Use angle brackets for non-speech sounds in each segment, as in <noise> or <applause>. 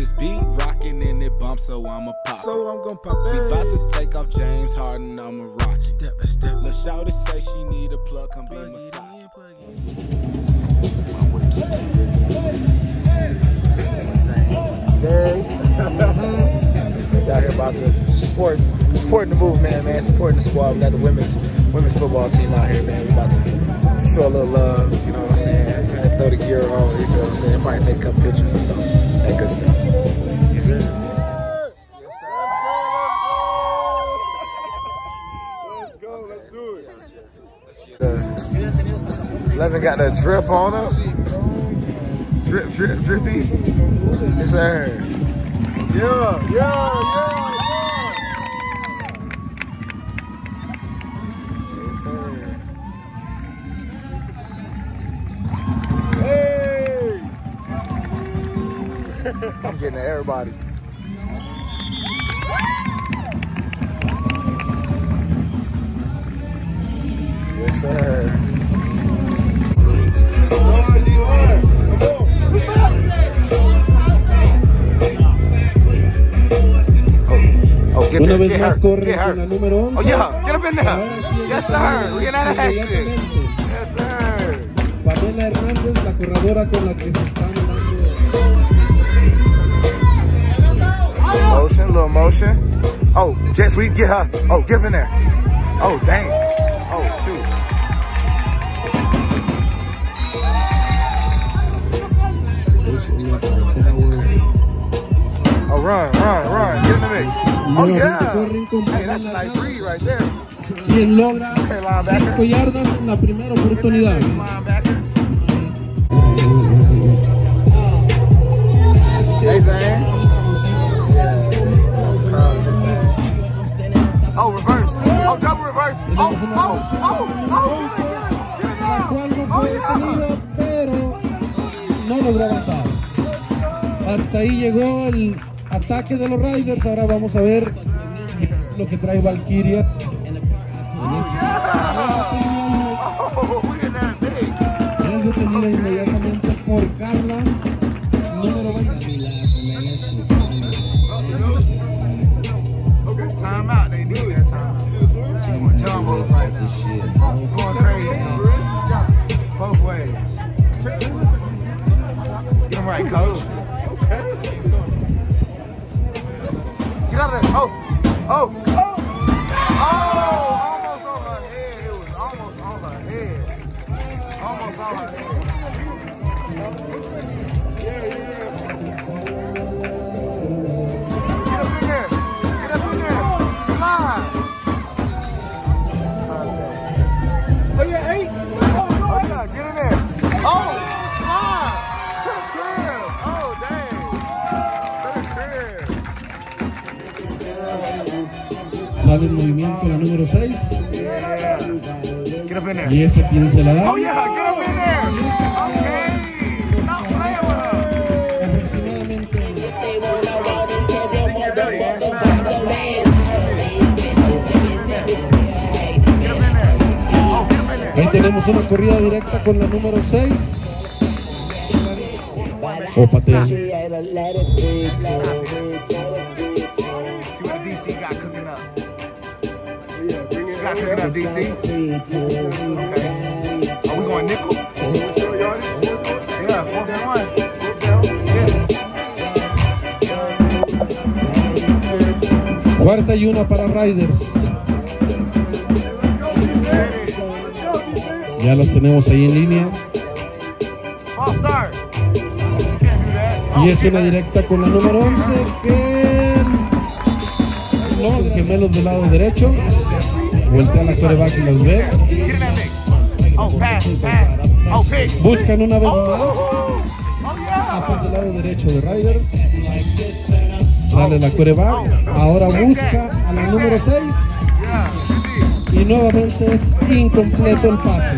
this beat rocking and it bumps, so I'ma pop. So it. I'm gonna pop We it. about to take off James Harden, I'ma rock it. Step by step. Lil' shawty say she need a plug, come be my Plug it sock. plug it Out here about to support supporting the movement, man, supporting the squad. We got the women's women's football team out here, man. We about to show a little love, you know what I'm saying? Gotta Throw the gear on, you know what I'm saying? Probably take a couple pictures, you know, that good stuff. Yes, sir. Let's go, let's do it. Uh, Levin got the drip on him. Drip, drip, drippy. Yes, sir. Yeah, yeah, yeah. <laughs> I'm getting to everybody. Yes, sir. Oh, get Una there. vez Get más her. corre Get con la her. número 11. Oh, yeah. Get up in there. Yes, sir. We in that action. Yes, sir. Pamela Hernández, la corredora con la que se están Motion, little motion. Oh, jet sweep, get her. Oh, get up in there. Oh, dang. Oh, shoot. Oh, run, run, run. Get in the mix. Oh, yeah. Hey, that's a nice read right there. Quien logra Okay, linebacker. 5 yardas en la primera oportunidad. Llegó el ataque de los Riders. Ahora vamos a ver lo que trae Valkyria. Sale en movimiento la número 6. Yeah. Get up in there. Y esa quien se la da. Oh yeah, get up in there. Okay. Stop playing with her. Aproximadamente Get up in there. Oh, get up in there. Ahí tenemos una corrida directa con la número 6. O patea. Up, DC. Okay. Are we going nickel? Yeah, fourth and one. Cuarta y una para Riders. Ya las tenemos ahí en línea. Y es una directa con la número 11 que los gemelos del lado derecho. Voltea la coreback y los ve. Buscan una vez más. Oh, oh yeah. Por el lado derecho de Riders. Sale la coreback. Ahora busca a la número 6. Yeah, Y nuevamente es incompleto el pase.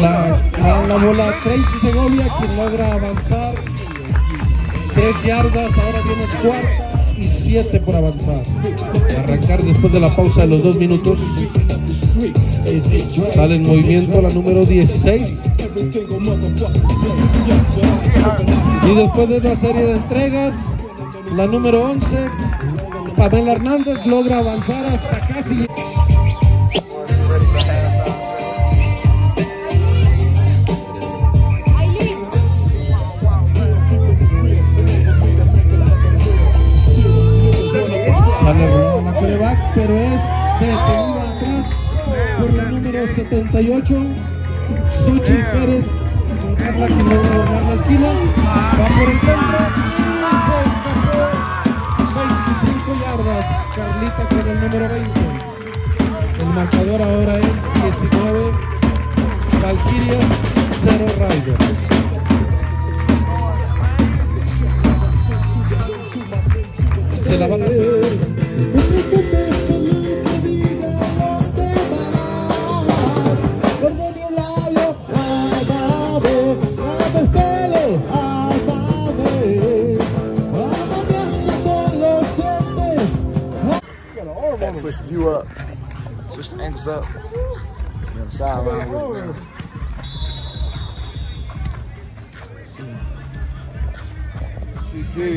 La, la, la bola Tracy Segovia quien logra avanzar. Tres yardas. Ahora viene cuarta y 7 por avanzar. Arrancar después de la pausa de los dos minutos. Sale en movimiento la número 16. Y después de una serie de entregas, la número 11, Pamela Hernández logra avanzar hasta casi... Pero es detenida atrás por la número 78, Xochitl Pérez. Carla que logra doblar la esquina, va por el centro y se escapó 25 yardas. Carlita con el número 20. El marcador ahora es 19, Valkyrias 0 Riders. Se la van a switch the view up, switch the ankles up. Be on the sideline with it now.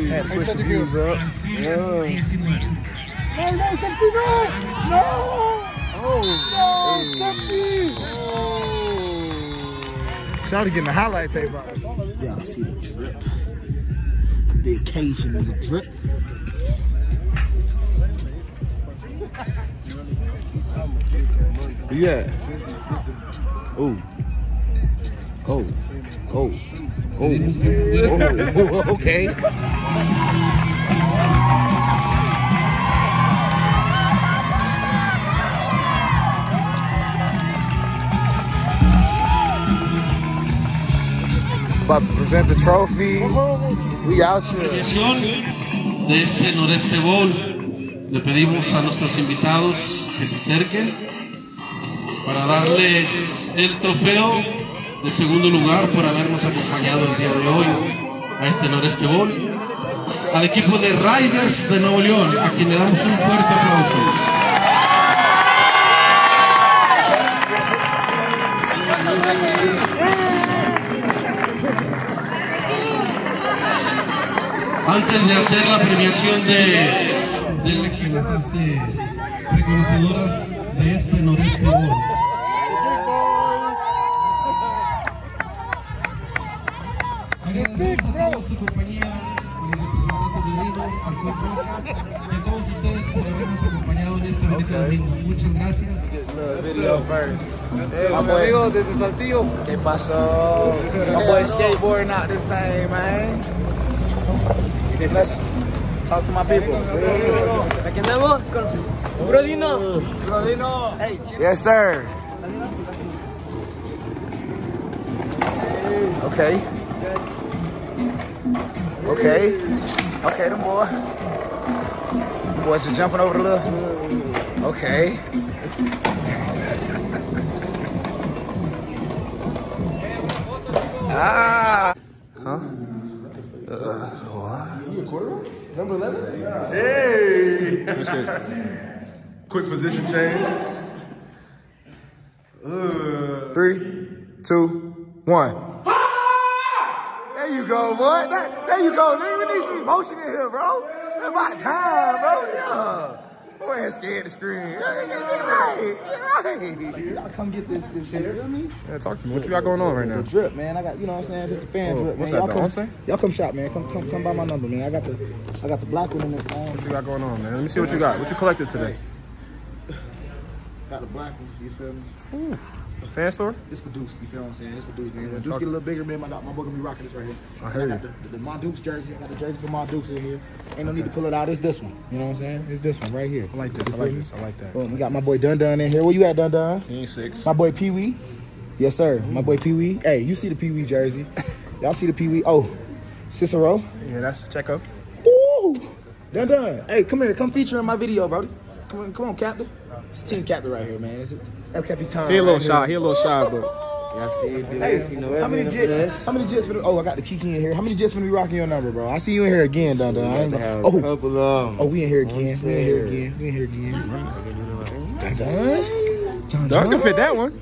Had to switch the views up. Yeah. No, no, safety, no! No! Oh, no, safety! Oh. Shawty getting the highlight tape out. Y'all see the drip. The occasion of the drip. You? Oh. Oh. Oh. Oh. Oh. <laughs> Okay. About to present the trophy. We out here. premiación de este Noreste Bowl. Le pedimos a nuestros invitados que se acerquen para darle el trofeo de segundo lugar por habernos acompañado el día de hoy a este Noreste Bowl. Al equipo de Riders de Nuevo León, a quien le damos un fuerte aplauso. Antes de hacer la premiación de, de que las hace reconocedoras de este Noreste. Agradecemos a su compañía, el representante de Dino, al coach, y a todos ustedes por habernos acompañado en este Dino. Muchas gracias. Video first. My amigo desde Saltillo. ¿Qué pasó? My boy skateboarding out this thing, man. Let's talk to my people. Aquí andamos con Brodino. Brodino. Hey, Yes, sir. Okay. Okay. Okay, them boy. Them boys just jumping over the little. Okay. <laughs> ah. Huh? Uh, Hey! Quick position change. Three, two, one. There you go, boy. There, there you go. Nigga, we need some emotion in here, bro. It's about time, bro. Yeah. Boy, ain't scared to scream. Yeah, yeah, Get right. Get right. Come get this, this shit. You know me? Yeah, talk to me. What you got going on right now? The drip, man. I got, you know what I'm saying? Just a fan Oh, drip, man. what's that, y'all come, y'all come shop, man. Come, come, come by my number, man. I got the, I got the black one in this thing. What you got going on, man? Let me see what you got. What you collected today? Got the black one. You feel me? Fan store? It's for Deuce. You feel what I'm saying? It's for Deuce, man. When talk Deuce get a little bigger, man. My, my boy gonna be rocking this right here. I And hear I you. got the, the, the Mon Dukes jersey. I got the jersey for Mon Dukes in here. Ain't no need to pull it out. It's this one. You know what I'm saying? It's this one right here. I like this. You I like me? this. I like that. Boom, we got my boy Dun Dun in here. Where you at, Dun Dun? He ain't six. My boy Pee Wee. Yes, sir. My boy Pee Wee. Hey, you see the Pee Wee jersey? <laughs> Y'all see the Pee Wee? Oh, Cicero. Yeah, that's Checo. Ooh, Dun Dun. Hey, come here. Come feature in my video, Brody. Come on, come on, Captain. It's Team Captain right here, man. It's El Capitan. He a little right shy. here. He a little shy, but <laughs> Y'all see, dude. Hey, you know, how many for jits? How many jits for the? Oh, I got the Kiki in here. How many jits finna be rocking your number, bro? I see you in here again, dun dun. I ain't Have gonna- a Oh, couple of 'em. oh, we in here again. We in here again. We in here again. Dun dun. Dun Dunk can fit that one.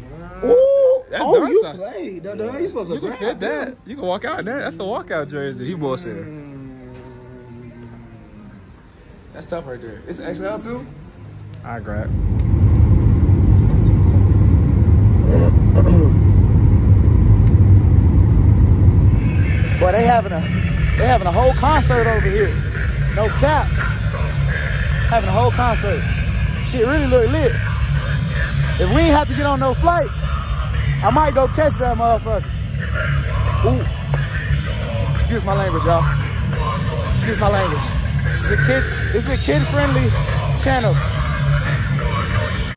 Ooh, That's oh, you son. played, dun dun. You supposed to You can grab fit that. You can walk out in that. That's the walkout jersey. He bullshit. Mm. That's tough right there. It's XL too. I grab. Boy, they having a they having a whole concert over here. No cap. Having a whole concert. Shit really look lit. If we ain't have to get on no flight, I might go catch that motherfucker. Ooh. Excuse my language, y'all. Excuse my language. This is a kid, is a kid-friendly channel.